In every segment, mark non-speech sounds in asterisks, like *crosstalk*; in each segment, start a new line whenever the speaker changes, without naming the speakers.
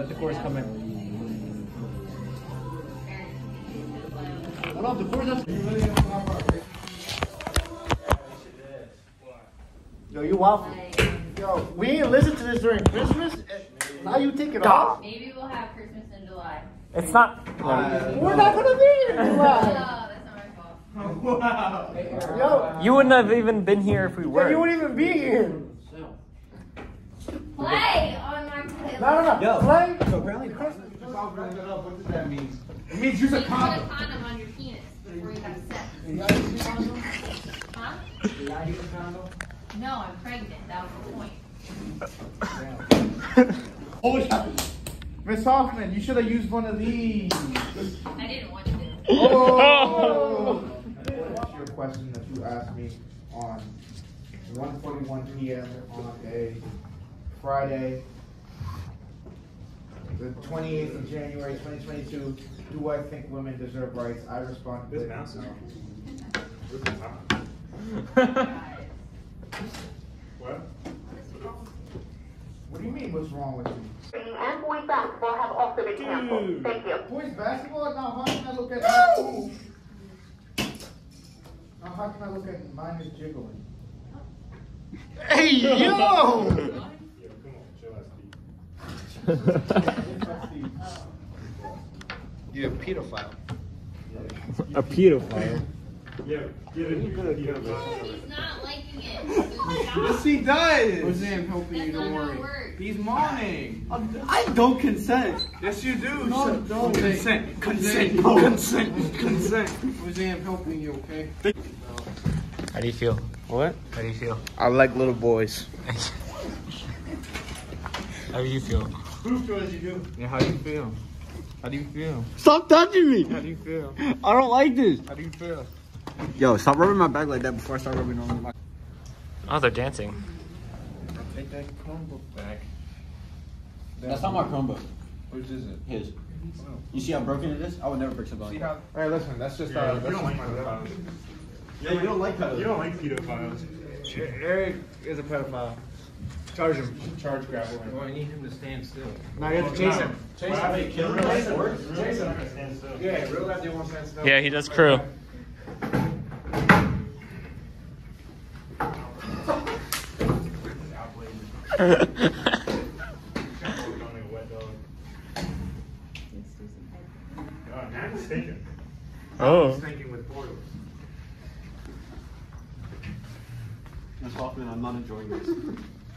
let the chorus come in. Hold on, the chorus has Yo, you waffle. Yo, we ain't listen to this during Christmas. Now you take it off.
Maybe we'll have Christmas in July.
It's not.
We're not gonna be here in July.
that's not my fault.
Yo,
You wouldn't have even been here if we
yo,
were.
you wouldn't even be here.
Play on my playlist.
No, no, no. Play.
Stop bringing it up. What does that mean? It means use
You
a
put a
condom.
condom on your penis before you have sex. Huh? No, I'm pregnant. That was the point. *laughs*
Holy Miss Hoffman, you should have used one of these.
I didn't want to.
Oh! What's your question that you asked me on 1:41 p.m. on a Friday, the 28th of January 2022? Do I think women deserve rights? I responded with no. *laughs*
What?
What do you mean? What's wrong with you?
and boys basketball have also been canceled. Thank you.
Boys basketball? Now how can I look at no? Now how can I look at mine is jiggling?
Hey, yo! *laughs*
Yo, come on, chill out, Steve. *laughs*
You're a pedophile.
A pedophile.
Yeah, get it. You
He's not liking it.
Yes, he does.
Jose, I'm helping
That's
you. Don't
not
worry.
it.
He's moaning.
I don't consent.
Yes, you do.
No,
Shut-
don't.
Consent. Consent.
No.
Consent. Consent.
Jose, I'm helping you. Okay.
How do you feel?
What?
How do you feel?
I like little boys. *laughs*
How do you feel?
Yeah, how do you feel? How do you feel?
Stop touching me.
How do you feel?
I don't like this.
How do you feel?
Yo, stop rubbing my back like that before I start rubbing on my.
Oh, they're dancing.
Take that Chromebook back.
That's not my Chromebook.
Which is it?
His. You see how broken it is? I would never pick something
See
like
how?
that.
All right, listen. That's just
Yeah,
uh.
you
That's
don't
just
like
my
pedophiles.
Yeah, you don't like that.
You don't like pedophiles.
Eric is a pedophile. Charge him.
Charge grabber.
Well, I need him to stand still. Now you have to chase him. Chase
Well,
him.
kill
Chase
him.
him.
Real
Chase
life,
him.
I'm gonna stand still.
Yeah, real life they won't stand still.
Yeah, he does crew.
Going a wet dog. God, man, it's stinking.
oh.
Stinking with boils.
Miss Hoffman, I'm not enjoying this.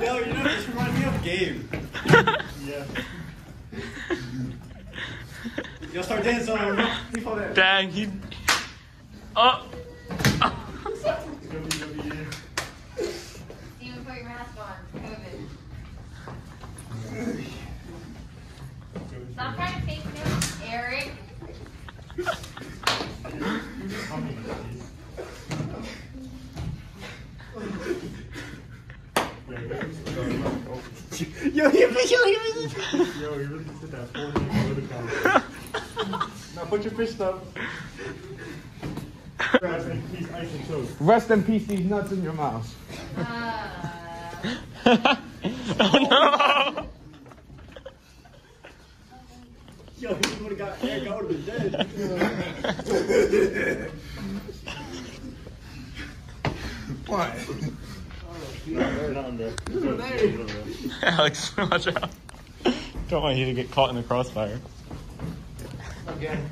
Yo, you know, this reminds me of Gabe. *laughs*
Yeah. *laughs*
Yo, start dancing on him. He fall down.
Dang, he. Oh.
WWE.
Steven, put your mask on. COVID. Stop trying to fake news, Eric. *laughs*
Yo, he yo, he
Yo, you really put that full name over the counter.
Now put your fist up.
Rest in peace, ice and toast.
Rest in peace, these nuts in your mouth.
Uh, *laughs*
oh no!
Yo, he would have got Eric. I would have been dead. *laughs*
What?
Alex, *laughs* watch out. Don't want you to get caught in the crossfire.
Again.